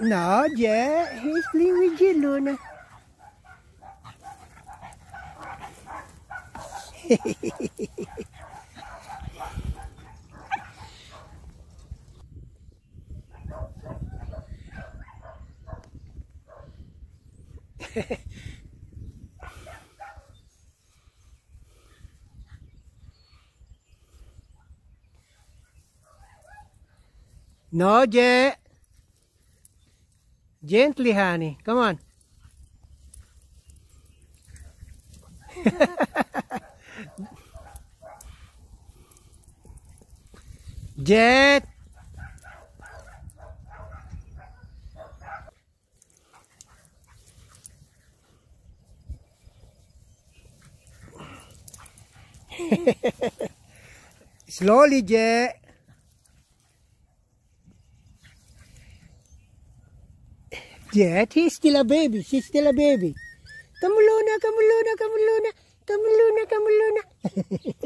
No, Jet. He's playing with you, Luna. nó dễ Gently, honey. Come on. Jet. Slowly, Jet. yet. He's still a baby. She's still a baby. Kamulona, come Kamulona, come Kamulona.